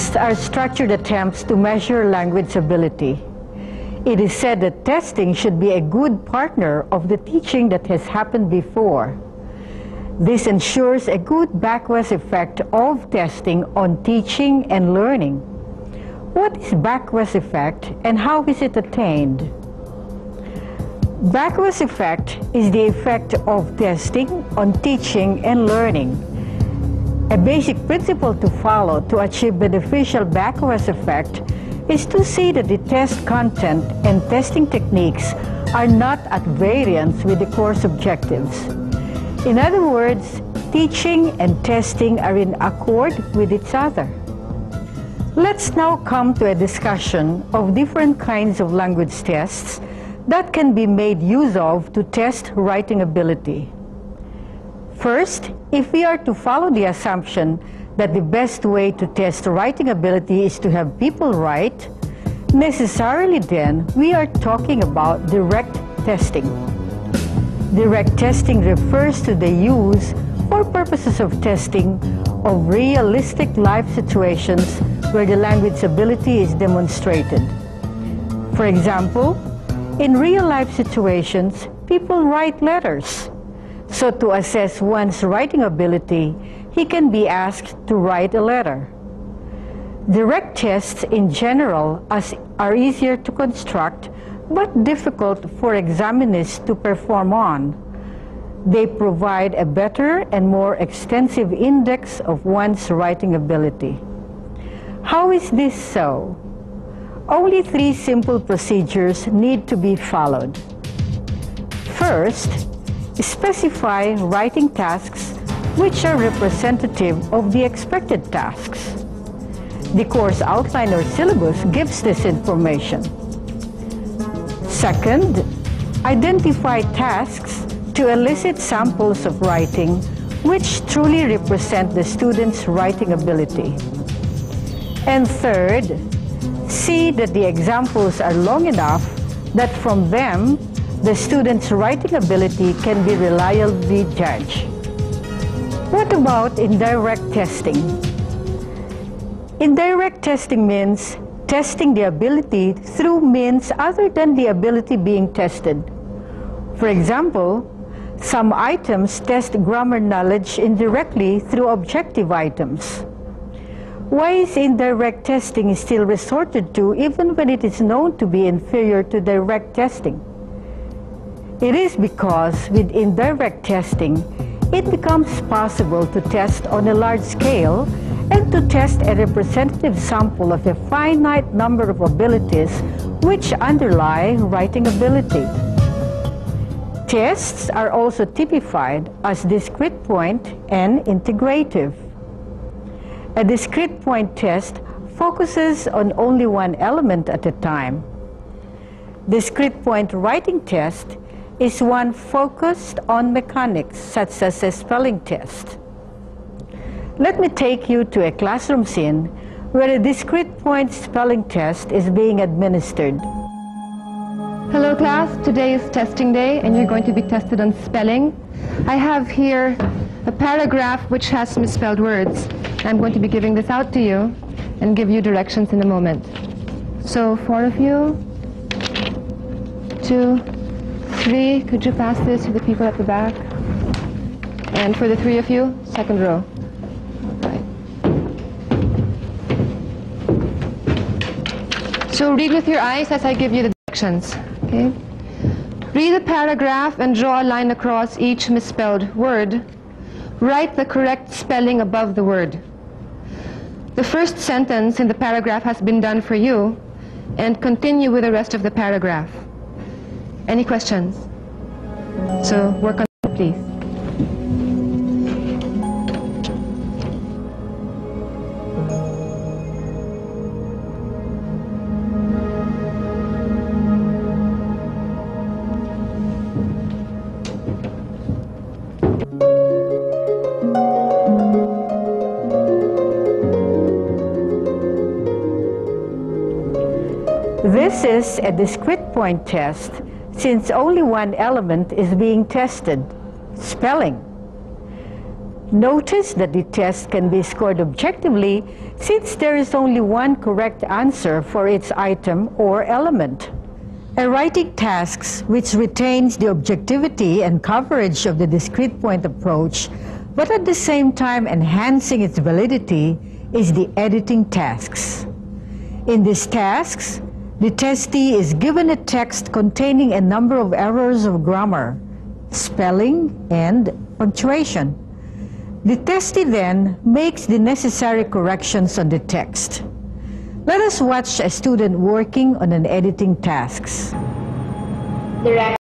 Tests are structured attempts to measure language ability. It is said that testing should be a good partner of the teaching that has happened before. This ensures a good backwards effect of testing on teaching and learning. What is backwards effect and how is it attained? Backwards effect is the effect of testing on teaching and learning. A basic principle to follow to achieve beneficial backward effect is to see that the test content and testing techniques are not at variance with the course objectives. In other words, teaching and testing are in accord with each other. Let's now come to a discussion of different kinds of language tests that can be made use of to test writing ability. First, if we are to follow the assumption that the best way to test writing ability is to have people write, necessarily then we are talking about direct testing. Direct testing refers to the use, for purposes of testing, of realistic life situations where the language ability is demonstrated. For example, in real life situations, people write letters. So to assess one's writing ability, he can be asked to write a letter. Direct tests in general are easier to construct but difficult for examiners to perform on. They provide a better and more extensive index of one's writing ability. How is this so? Only three simple procedures need to be followed. First, specify writing tasks which are representative of the expected tasks. The course outline or syllabus gives this information. Second, identify tasks to elicit samples of writing which truly represent the student's writing ability. And third, see that the examples are long enough that from them the student's writing ability can be reliably judged. What about indirect testing? Indirect testing means testing the ability through means other than the ability being tested. For example, some items test grammar knowledge indirectly through objective items. Why is indirect testing still resorted to even when it is known to be inferior to direct testing? It is because with indirect testing, it becomes possible to test on a large scale and to test a representative sample of a finite number of abilities which underlie writing ability. Tests are also typified as discrete point and integrative. A discrete point test focuses on only one element at a time. Discrete point writing test is one focused on mechanics, such as a spelling test. Let me take you to a classroom scene where a discrete point spelling test is being administered. Hello class, today is testing day and you're going to be tested on spelling. I have here a paragraph which has misspelled words. I'm going to be giving this out to you and give you directions in a moment. So four of you, two, Three, could you pass this to the people at the back? And for the three of you, second row. Right. So read with your eyes as I give you the directions. Okay? Read the paragraph and draw a line across each misspelled word. Write the correct spelling above the word. The first sentence in the paragraph has been done for you, and continue with the rest of the paragraph. Any questions? So work on it, please. This is a discrete point test since only one element is being tested, spelling. Notice that the test can be scored objectively since there is only one correct answer for its item or element. A writing tasks which retains the objectivity and coverage of the discrete point approach, but at the same time enhancing its validity, is the editing tasks. In these tasks, the testee is given a text containing a number of errors of grammar, spelling, and punctuation. The testee then makes the necessary corrections on the text. Let us watch a student working on an editing tasks.